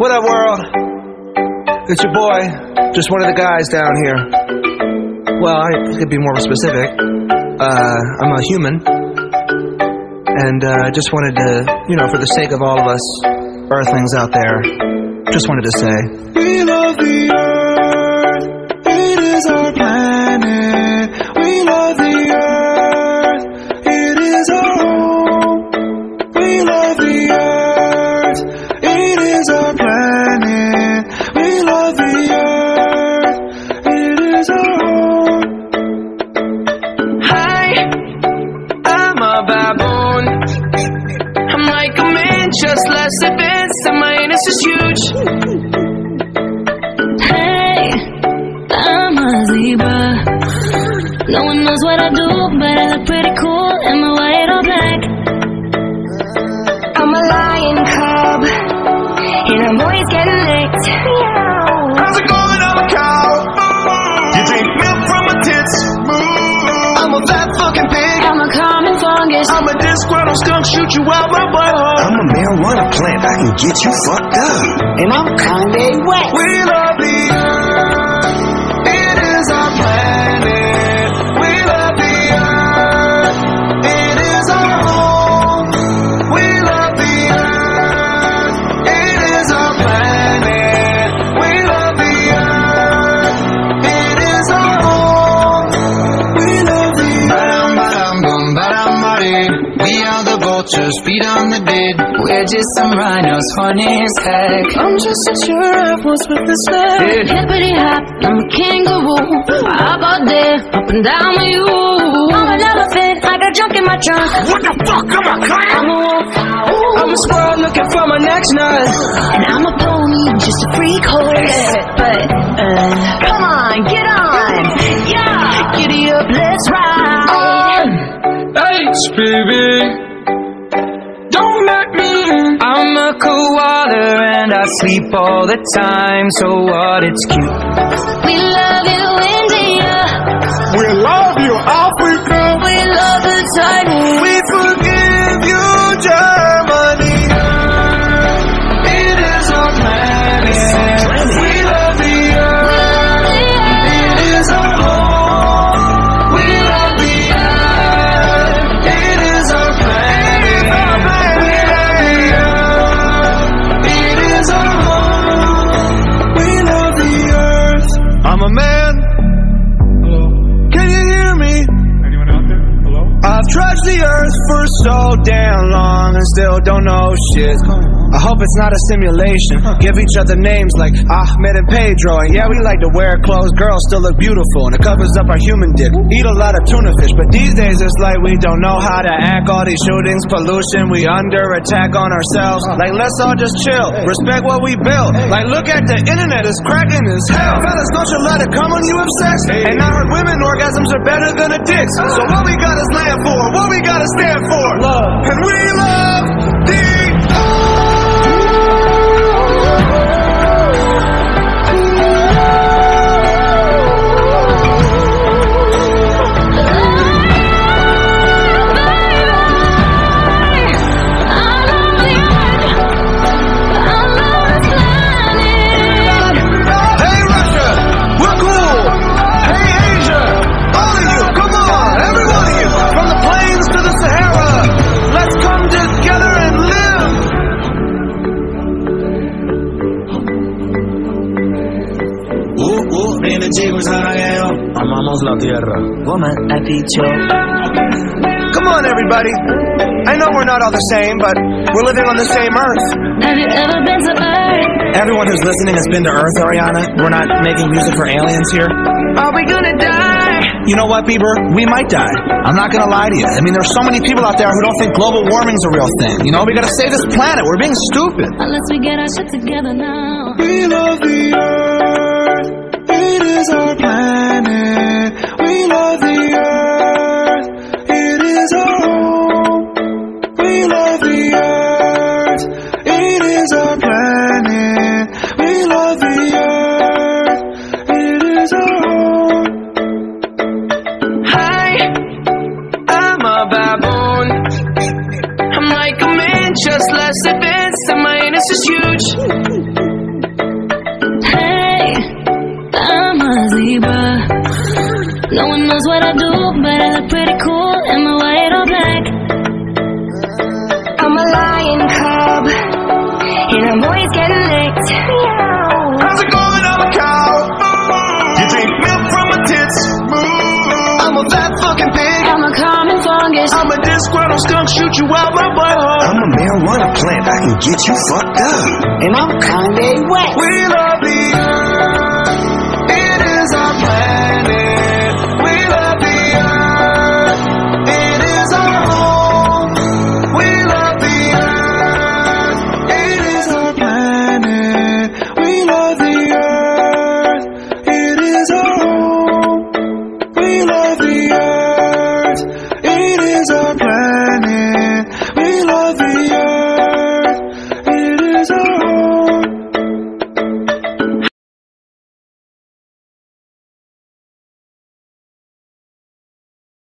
What up, world? It's your boy, just one of the guys down here. Well, I could be more specific. Uh, I'm a human. And uh, just wanted to, you know, for the sake of all of us earthlings out there, just wanted to say We love the just less advanced, and my anus is huge. Hey, I'm a zebra. No one knows what I do, but I look pretty cool common fungus. I'm a disgruntled skunk. Shoot you out my butthole. I'm a marijuana plant. I can get you fucked up. And I'm Kanye West. We love the are beat on the dead. We're just some rhinos, funny as heck. I'm just a giraffe. What's with the snake? Hippity hop, I'm a kangaroo. How about there, up and down with you? I'm an elephant, I got junk in my trunk. What the fuck? I'm a clown. I'm a wolf, I'm a squirrel looking for my next nut. and I'm a pony, just a freak horse. But, uh, come on, get on. Yeah, giddy up, let's ride. H, baby. Koala and I sleep all the time, so what? It's cute. We so damn long and still don't know shit. I hope it's not a simulation. Give each other names like Ahmed and Pedro. And yeah, we like to wear clothes. Girls still look beautiful and it covers up our human dick. Eat a lot of tuna fish, but these days it's like we don't know how to act. All these shootings, pollution, we under attack on ourselves. Like, let's all just chill. Respect what we built. Like, look at the internet, it's cracking as hell. Fellas, don't you let it come when you have sex. And I heard women orgasms are better than a dick's. So what we gotta stand for? What we gotta stand for? Love. And we love the Amamos la tierra. Woman, ha dicho. Come on, everybody. I know we're not all the same, but we're living on the same earth. Have you ever been to Earth? Everyone who's listening has been to Earth, Ariana. We're not making music for aliens here. Are we gonna die? You know what, Bieber? We might die. I'm not gonna lie to you. I mean, there's so many people out there who don't think global warming's a real thing. You know, we gotta save this planet. We're being stupid. Unless we get our shit together now. We love the It is skunk shoot you out my butthole. I'm a marijuana plant. I can get you fucked up. And I'm Kanye West. We love the